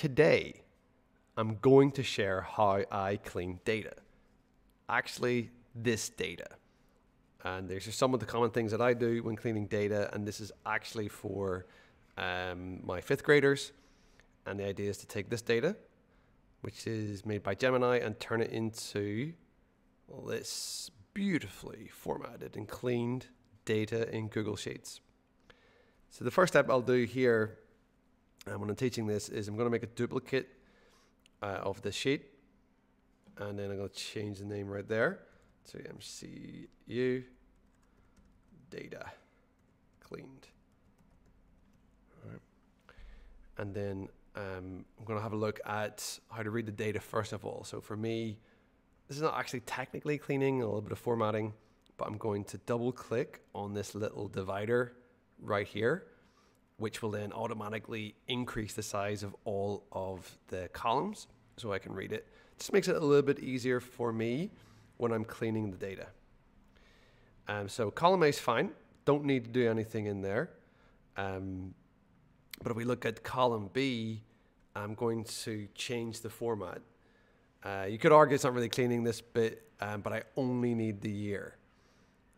today I'm going to share how I clean data. Actually, this data. And there's just some of the common things that I do when cleaning data, and this is actually for um, my fifth graders. And the idea is to take this data, which is made by Gemini, and turn it into this beautifully formatted and cleaned data in Google Sheets. So the first step I'll do here um, when I'm teaching this is I'm going to make a duplicate uh, of the sheet and then I'm going to change the name right there to MCU data cleaned. And then um, I'm going to have a look at how to read the data first of all. So for me, this is not actually technically cleaning, a little bit of formatting, but I'm going to double click on this little divider right here, which will then automatically increase the size of all of the columns so I can read it. Just makes it a little bit easier for me when I'm cleaning the data. Um, so column A is fine. Don't need to do anything in there. Um, but if we look at column B, I'm going to change the format. Uh, you could argue it's not really cleaning this bit, um, but I only need the year.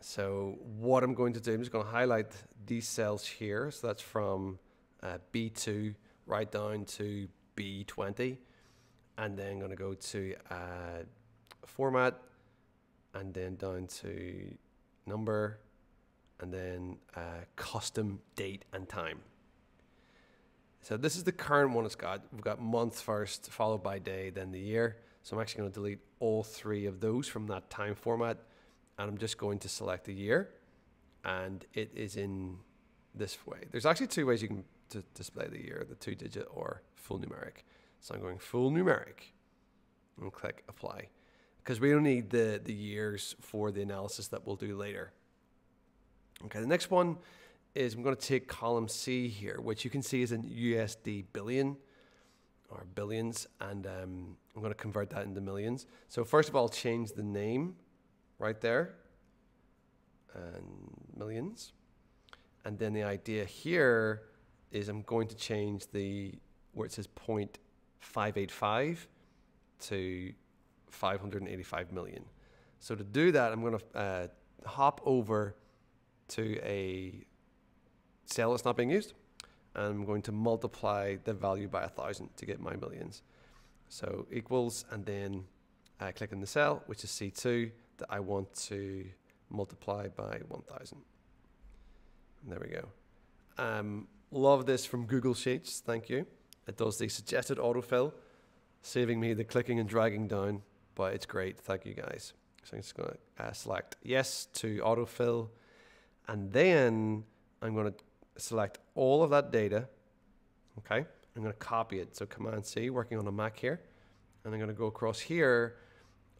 So what I'm going to do, I'm just going to highlight these cells here. So that's from uh, B2 right down to B20. And then I'm going to go to uh, format and then down to number and then uh, custom date and time. So this is the current one it's got. We've got month first, followed by day, then the year. So I'm actually going to delete all three of those from that time format and I'm just going to select a year and it is in this way. There's actually two ways you can display the year, the two digit or full numeric. So I'm going full numeric and click apply because we don't need the, the years for the analysis that we'll do later. Okay, the next one is I'm going to take column C here, which you can see is in USD billion or billions, and um, I'm going to convert that into millions. So first of all, change the name right there and millions. And then the idea here is I'm going to change the where it says 0.585 to 585 million. So to do that, I'm going to uh, hop over to a cell that's not being used. And I'm going to multiply the value by a thousand to get my millions. So equals, and then uh, click on the cell, which is C2, that I want to multiply by 1000. And there we go. Um, love this from Google Sheets, thank you. It does the suggested autofill, saving me the clicking and dragging down, but it's great, thank you guys. So I'm just gonna uh, select yes to autofill, and then I'm gonna select all of that data, okay? I'm gonna copy it, so Command C, working on a Mac here, and I'm gonna go across here,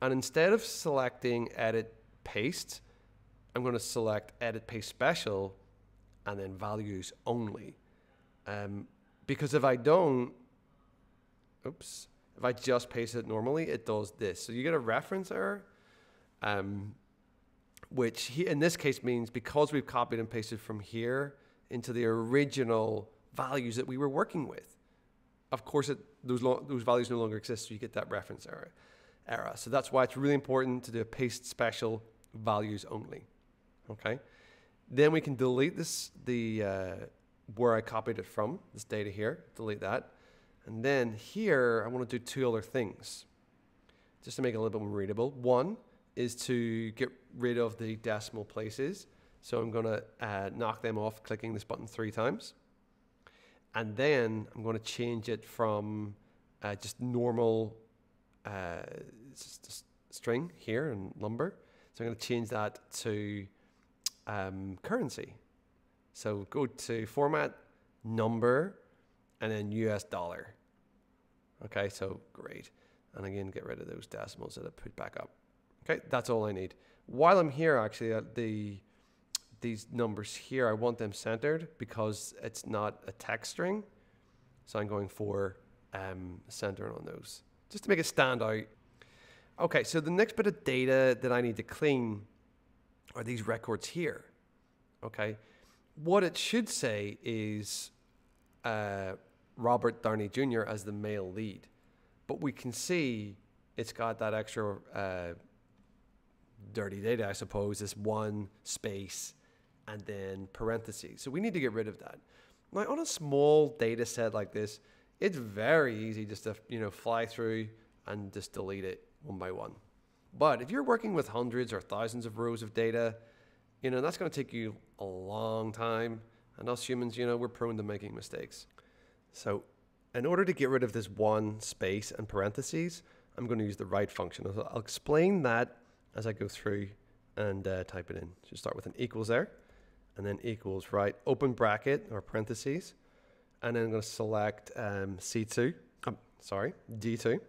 and instead of selecting edit paste, I'm going to select edit paste special and then values only. Um, because if I don't, oops, if I just paste it normally, it does this. So you get a reference error, um, which he, in this case means because we've copied and pasted from here into the original values that we were working with. Of course, it, those, those values no longer exist, so you get that reference error error. So that's why it's really important to do a paste special values only. Okay. Then we can delete this, the uh, where I copied it from, this data here, delete that. And then here, I want to do two other things just to make it a little bit more readable. One is to get rid of the decimal places. So I'm going to uh, knock them off clicking this button three times. And then I'm going to change it from uh, just normal uh, string here and number. So I'm going to change that to um, currency. So go to format, number, and then US dollar. Okay, so great. And again, get rid of those decimals that I put back up. Okay, that's all I need. While I'm here, actually, uh, the these numbers here, I want them centered because it's not a text string. So I'm going for um, center on those just to make it stand out. Okay, so the next bit of data that I need to clean are these records here. Okay, what it should say is uh, Robert Downey Jr. as the male lead. But we can see it's got that extra uh, dirty data, I suppose, this one space and then parentheses. So we need to get rid of that. Now, on a small data set like this, it's very easy just to you know fly through and just delete it one by one. But if you're working with hundreds or thousands of rows of data, you know that's going to take you a long time. And us humans, you know, we're prone to making mistakes. So, in order to get rid of this one space and parentheses, I'm going to use the RIGHT function. I'll explain that as I go through and uh, type it in. So start with an equals there, and then equals right open bracket or parentheses, and then I'm going to select um, C2. Um, sorry, D2,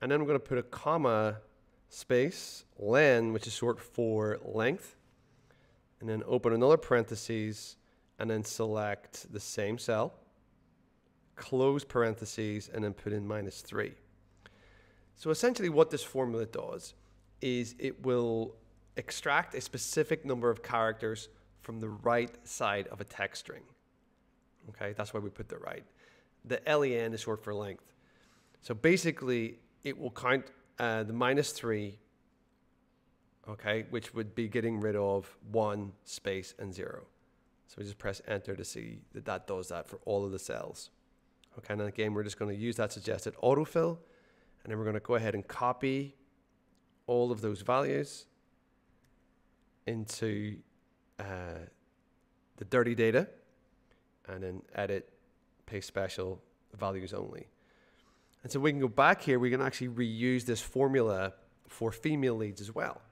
and then I'm going to put a comma space len, which is short for length, and then open another parentheses, and then select the same cell, close parentheses, and then put in minus three. So essentially, what this formula does is it will extract a specific number of characters from the right side of a text string. Okay, that's why we put the right. The len is short for length. So basically, it will count uh, the minus three, okay, which would be getting rid of one space and zero. So we just press enter to see that that does that for all of the cells. Okay, and again, we're just going to use that suggested autofill, and then we're going to go ahead and copy all of those values into uh, the dirty data and then edit paste special values only. And so we can go back here, we can actually reuse this formula for female leads as well.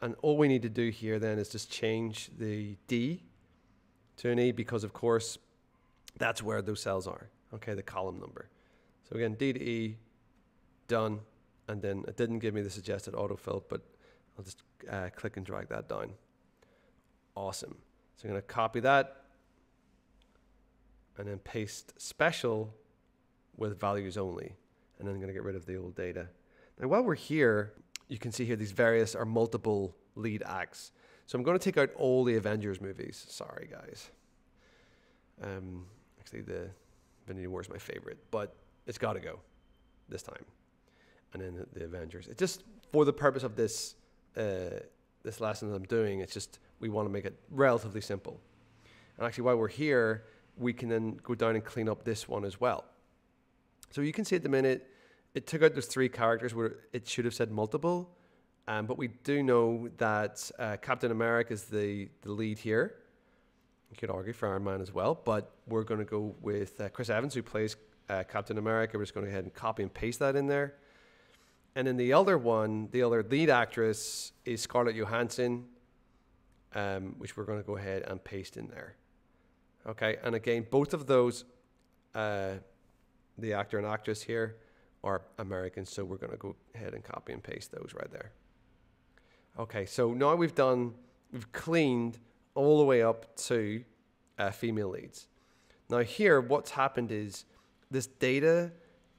And all we need to do here then is just change the D to an E because of course that's where those cells are. Okay, the column number. So again, D to E, done and then it didn't give me the suggested autofill, but I'll just uh, click and drag that down. Awesome. So I'm going to copy that and then paste special with values only. And then I'm going to get rid of the old data. Now, while we're here, you can see here these various are multiple lead acts. So I'm going to take out all the Avengers movies. Sorry, guys. Um, actually, the Infinity War is my favorite, but it's got to go this time and then the, the Avengers. It's just for the purpose of this uh, this lesson that I'm doing. It's just we want to make it relatively simple. And actually, while we're here, we can then go down and clean up this one as well. So you can see at the minute, it took out those three characters where it should have said multiple. Um, but we do know that uh, Captain America is the, the lead here. You could argue for Iron Man as well, but we're going to go with uh, Chris Evans, who plays uh, Captain America. We're just going to go ahead and copy and paste that in there. And then the other one, the other lead actress is Scarlett Johansson, um, which we're going to go ahead and paste in there. Okay, and again, both of those, uh, the actor and actress here, are American, so we're going to go ahead and copy and paste those right there. Okay, so now we've done, we've cleaned all the way up to uh, female leads. Now here, what's happened is this data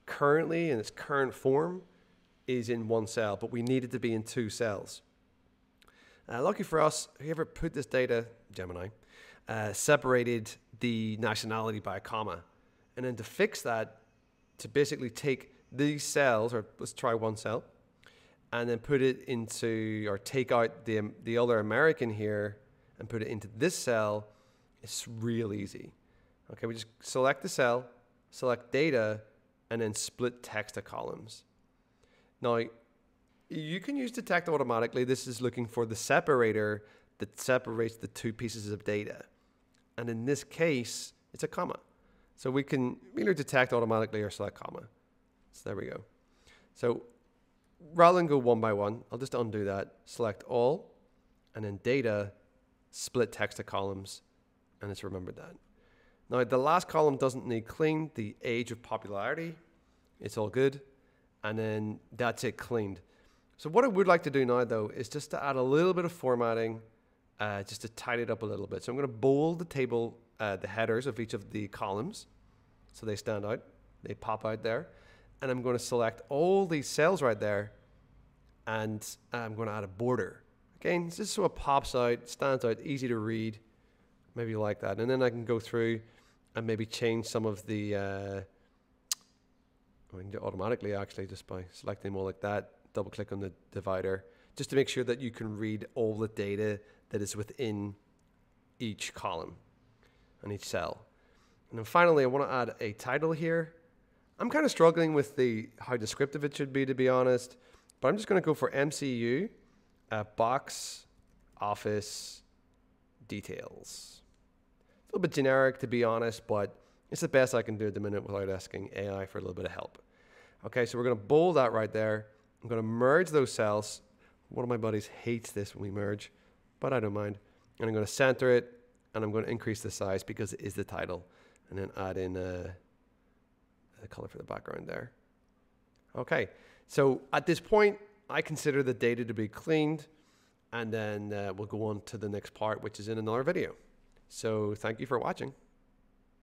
currently in its current form is in one cell, but we need it to be in two cells. Uh, lucky for us, whoever put this data, Gemini, uh, separated the nationality by a comma. And then to fix that, to basically take these cells, or let's try one cell, and then put it into, or take out the, um, the other American here and put it into this cell, it's real easy. Okay, we just select the cell, select data, and then split text to columns. Now, you can use detect automatically. This is looking for the separator that separates the two pieces of data. And in this case, it's a comma. So we can either detect automatically or select comma. So there we go. So rather than go one by one, I'll just undo that, select all, and then data, split text to columns, and it's remembered that. Now the last column doesn't need cleaned, the age of popularity, it's all good and then that's it cleaned. So what I would like to do now though is just to add a little bit of formatting, uh, just to tidy it up a little bit. So I'm going to bold the table, uh, the headers of each of the columns, so they stand out, they pop out there, and I'm going to select all these cells right there, and I'm going to add a border. Again, this just so it pops out, stands out, easy to read. Maybe you like that, and then I can go through and maybe change some of the, uh, can do automatically actually just by selecting more like that, double click on the divider, just to make sure that you can read all the data that is within each column and each cell. And then finally, I want to add a title here. I'm kind of struggling with the how descriptive it should be, to be honest. But I'm just going to go for MCU, uh, box, office, details. A little bit generic, to be honest, but it's the best I can do at the minute without asking AI for a little bit of help. Okay, so we're going to bold that right there. I'm going to merge those cells. One of my buddies hates this when we merge, but I don't mind. And I'm going to center it, and I'm going to increase the size because it is the title, and then add in uh, the color for the background there. Okay, so at this point, I consider the data to be cleaned, and then uh, we'll go on to the next part, which is in another video. So thank you for watching.